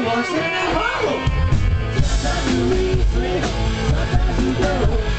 Someone said I'm. Sometimes you read sometimes you go.